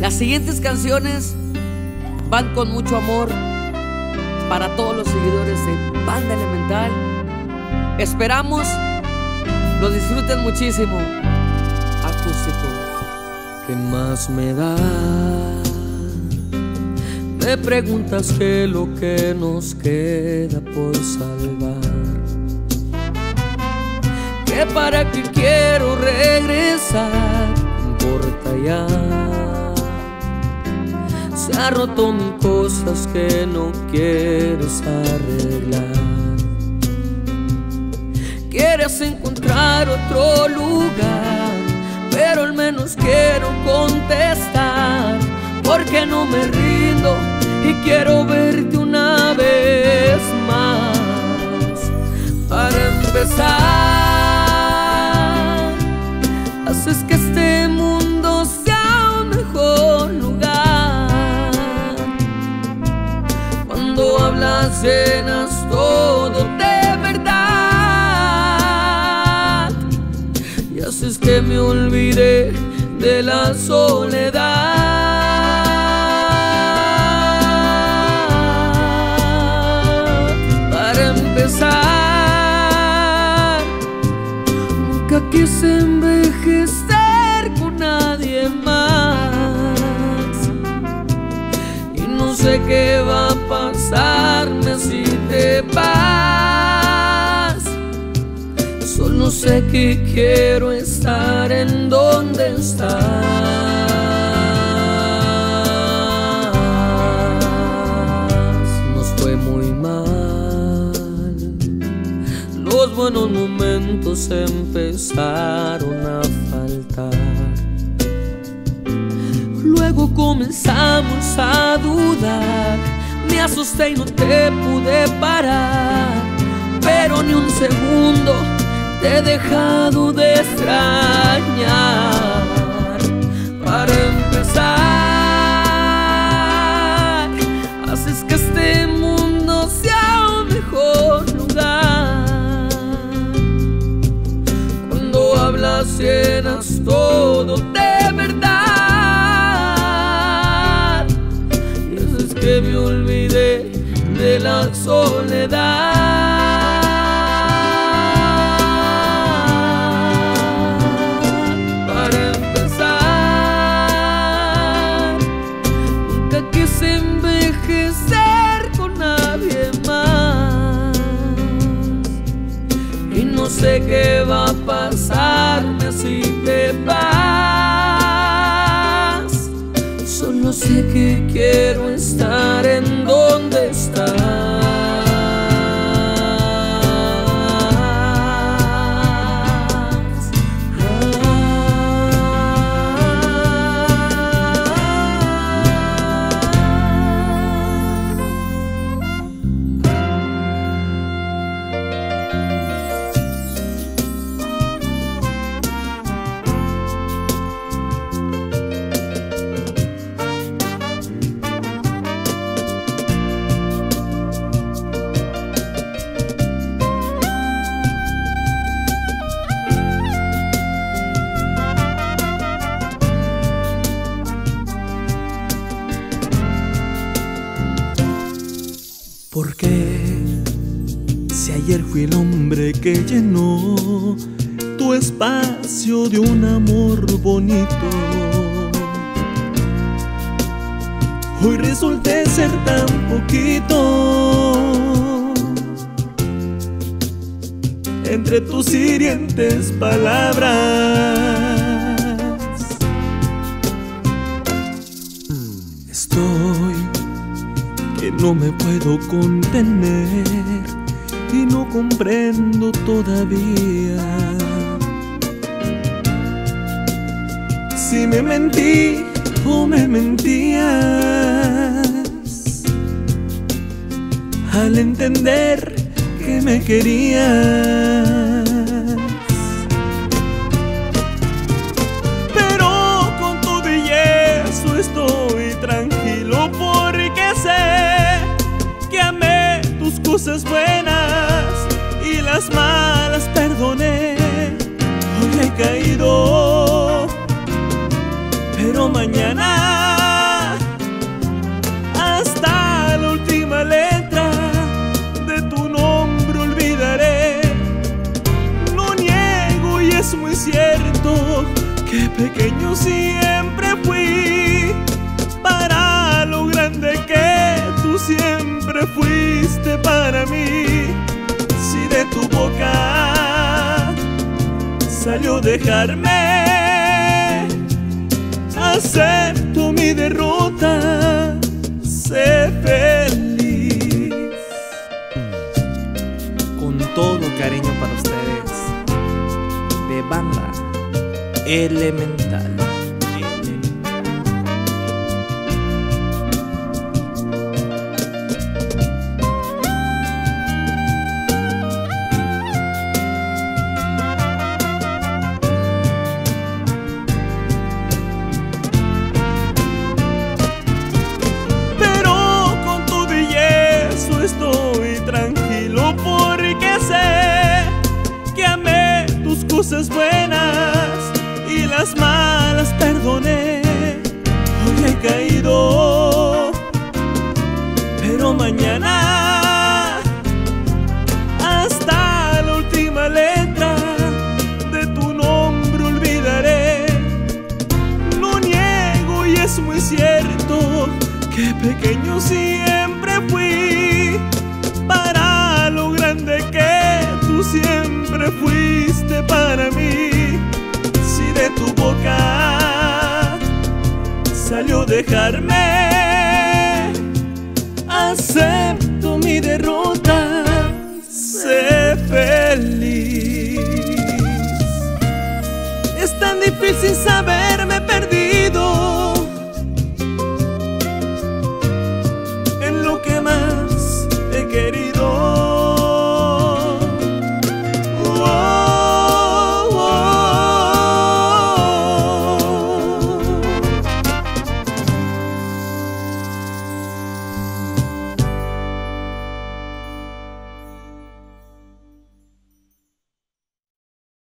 Las siguientes canciones van con mucho amor para todos los seguidores de Banda Elemental. Esperamos lo disfruten muchísimo. Acústico. ¿Qué más me da? Me preguntas qué lo que nos queda por salvar. Para qué quiero regresar, no importa. Se ha roto cosas que no quieres arreglar. Quieres encontrar otro lugar, pero al menos quiero contestar, porque no me rindo y quiero verte una vez más. Para empezar, olvide de la soledad. Para empezar, nunca quise envejecer con nadie más. Y no sé qué va a pasarme si te vas. Sé que quiero estar en donde estás. Nos fue muy mal. Los buenos momentos empezaron a faltar. Luego comenzamos a dudar. Me asusté y no te pude parar. Pero ni un segundo te he dejado de extrañar. Para empezar, haces que este mundo sea un mejor lugar. Cuando hablas llenas todo de verdad. Y haces que me olvide de la soledad. Sé qué va a pasarme si te vas. Solo sé que quiero estar ayer fui el hombre que llenó tu espacio de un amor bonito, hoy resulté ser tan poquito. Entre tus hirientes palabras estoy que no me puedo contener y no comprendo todavía. Si me mentí o me mentías al entender que me querías. Pero con todo y estoy tranquilo porque sé que amé tus cosas buenas cosas malas perdoné, hoy he caído, pero mañana hasta la última letra de tu nombre olvidaré. Lo niego y es muy cierto que pequeño siempre fui para lo grande que tú siempre fuiste para mí. Salió dejarme, acepto mi derrota, sé feliz. Con todo cariño para ustedes, de banda elemental. Cosas buenas y las malas perdoné. Hoy he caído, pero mañana hasta la última letra de tu nombre olvidaré. Lo niego y es muy cierto que pequeño siempre fui fuiste para mí. Si de tu boca salió dejarme, acepto mi derrota, sé feliz. Es tan difícil saber